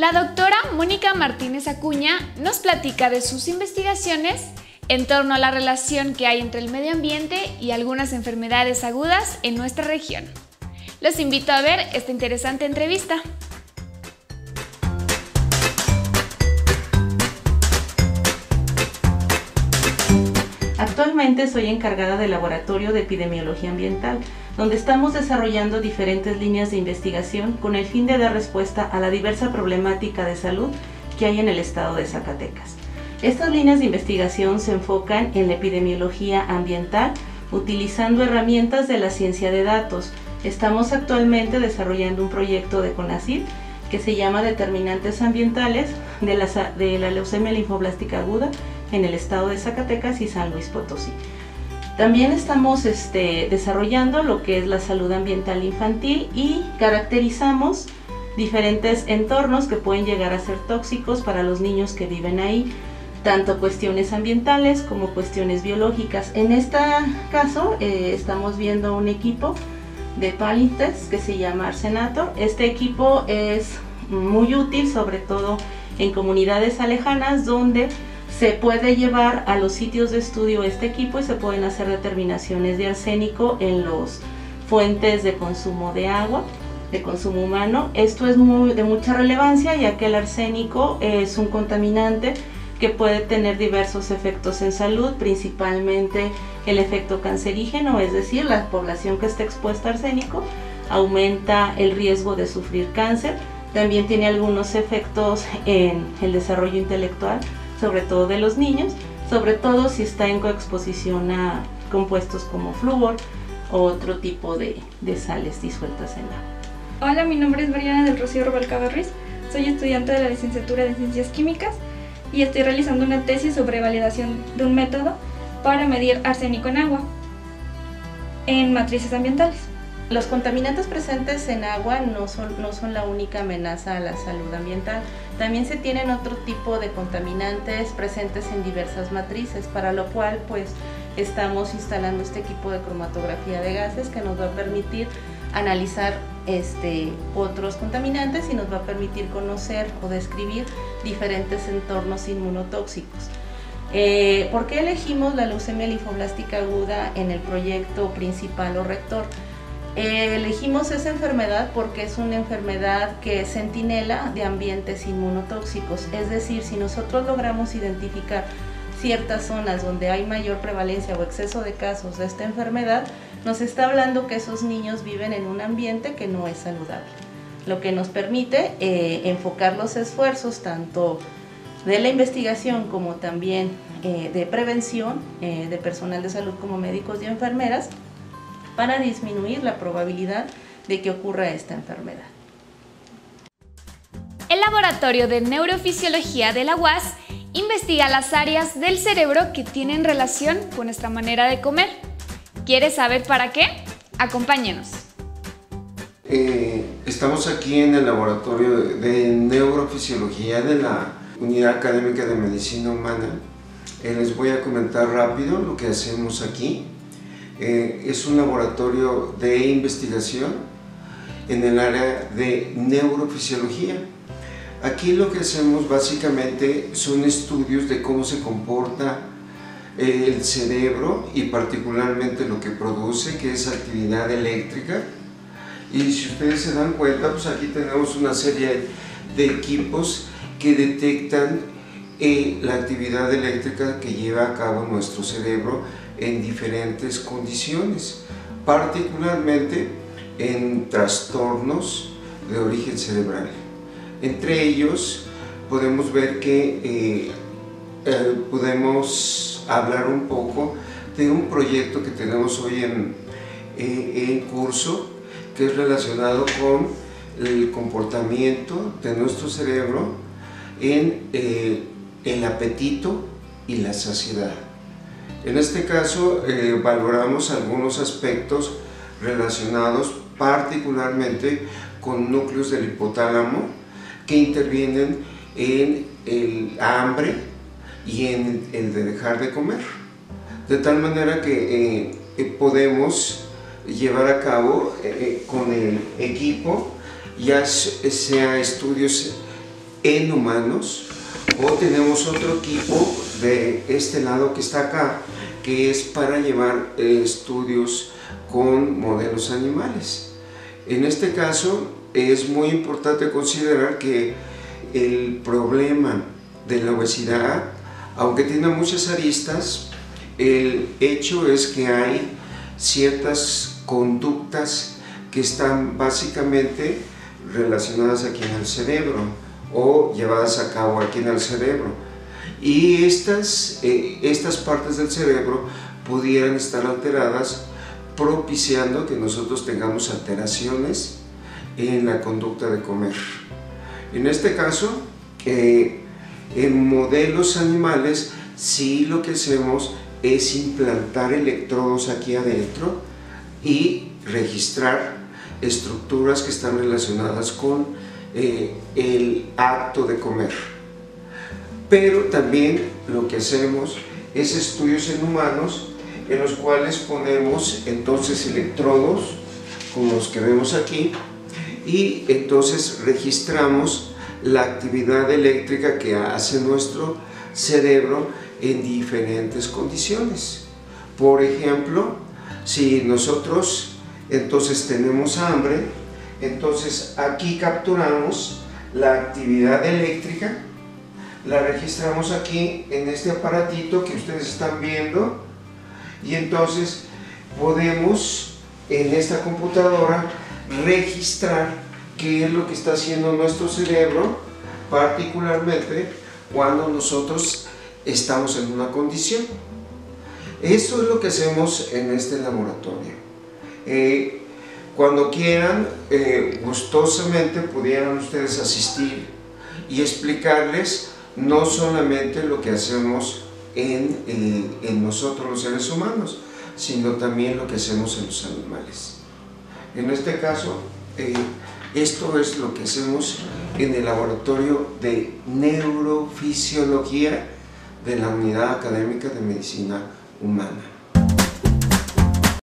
La doctora Mónica Martínez Acuña nos platica de sus investigaciones en torno a la relación que hay entre el medio ambiente y algunas enfermedades agudas en nuestra región. Los invito a ver esta interesante entrevista. Actualmente soy encargada del Laboratorio de Epidemiología Ambiental, donde estamos desarrollando diferentes líneas de investigación con el fin de dar respuesta a la diversa problemática de salud que hay en el estado de Zacatecas. Estas líneas de investigación se enfocan en la epidemiología ambiental utilizando herramientas de la ciencia de datos. Estamos actualmente desarrollando un proyecto de CONACYT que se llama Determinantes Ambientales de la, de la leucemia linfoblástica aguda en el estado de Zacatecas y San Luis Potosí. También estamos este, desarrollando lo que es la salud ambiental infantil y caracterizamos diferentes entornos que pueden llegar a ser tóxicos para los niños que viven ahí, tanto cuestiones ambientales como cuestiones biológicas. En este caso eh, estamos viendo un equipo de Palintes que se llama Arsenator. Este equipo es muy útil sobre todo en comunidades alejanas donde se puede llevar a los sitios de estudio este equipo y se pueden hacer determinaciones de arsénico en los fuentes de consumo de agua, de consumo humano. Esto es de mucha relevancia ya que el arsénico es un contaminante que puede tener diversos efectos en salud, principalmente el efecto cancerígeno, es decir, la población que está expuesta a arsénico aumenta el riesgo de sufrir cáncer. También tiene algunos efectos en el desarrollo intelectual, sobre todo de los niños, sobre todo si está en coexposición a compuestos como flúor o otro tipo de, sales disueltas en agua. Hola, mi nombre es Mariana del Rocío Rubalcaba Ruiz, soy estudiante de la licenciatura de Ciencias Químicas y estoy realizando una tesis sobre validación de un método para medir arsénico en agua en matrices ambientales. Los contaminantes presentes en agua no son, no son la única amenaza a la salud ambiental. También se tienen otro tipo de contaminantes presentes en diversas matrices, para lo cual pues estamos instalando este equipo de cromatografía de gases que nos va a permitir analizar este, otros contaminantes y nos va a permitir conocer o describir diferentes entornos inmunotóxicos. Eh, ¿Por qué elegimos la leucemia linfoblástica aguda en el proyecto principal o rector? Eh, elegimos esa enfermedad porque es una enfermedad que es centinela de ambientes inmunotóxicos, es decir, si nosotros logramos identificar ciertas zonas donde hay mayor prevalencia o exceso de casos de esta enfermedad, nos está hablando que esos niños viven en un ambiente que no es saludable, lo que nos permite eh, enfocar los esfuerzos tanto de la investigación como también eh, de prevención de personal de salud como médicos y enfermeras para disminuir la probabilidad de que ocurra esta enfermedad. El Laboratorio de Neurofisiología de la UAS investiga las áreas del cerebro que tienen relación con nuestra manera de comer. ¿Quieres saber para qué? Acompáñenos. Eh, estamos aquí en el Laboratorio de Neurofisiología de la Unidad Académica de Medicina Humana. Eh, les voy a comentar rápido lo que hacemos aquí. Eh, es un laboratorio de investigación en el área de neurofisiología. Aquí lo que hacemos básicamente son estudios de cómo se comporta eh, el cerebro y particularmente lo que produce, que es actividad eléctrica. Y si ustedes se dan cuenta, pues aquí tenemos una serie de equipos que detectan eh, la actividad eléctrica que lleva a cabo nuestro cerebro en diferentes condiciones, particularmente en trastornos de origen cerebral. Entre ellos podemos ver que eh, eh, podemos hablar un poco de un proyecto que tenemos hoy en, eh, en curso que es relacionado con el comportamiento de nuestro cerebro en el apetito y la saciedad. En este caso eh, valoramos algunos aspectos relacionados particularmente con núcleos del hipotálamo que intervienen en el hambre y en el de dejar de comer. De tal manera que eh, eh, podemos llevar a cabo con el equipo ya sea estudios en humanos o tenemos otro equipo de este lado que está acá que es para llevar eh, estudios con modelos animales. En este caso es muy importante considerar que el problema de la obesidad, aunque tiene muchas aristas, el hecho es que hay ciertas conductas que están básicamente relacionadas aquí en el cerebro o llevadas a cabo aquí en el cerebro. Y estas, eh, estas partes del cerebro pudieran estar alteradas propiciando que nosotros tengamos alteraciones en la conducta de comer. En este caso, eh, en modelos animales, sí lo que hacemos es implantar electrodos aquí adentro y registrar estructuras que están relacionadas con eh, el acto de comer. Pero también lo que hacemos es estudios en humanos en los cuales ponemos entonces electrodos como los que vemos aquí y entonces registramos la actividad eléctrica que hace nuestro cerebro en diferentes condiciones. Por ejemplo, si nosotros entonces tenemos hambre, entonces aquí capturamos la actividad eléctrica, la registramos aquí en este aparatito que ustedes están viendo y entonces podemos en esta computadora registrar qué es lo que está haciendo nuestro cerebro, particularmente cuando nosotros estamos en una condición. Eso es lo que hacemos en este laboratorio. Eh, cuando quieran, eh, gustosamente pudieran ustedes asistir y explicarles no solamente lo que hacemos en, eh, en nosotros los seres humanos, sino también lo que hacemos en los animales. En este caso, esto es lo que hacemos en el laboratorio de neurofisiología de la Unidad Académica de Medicina Humana.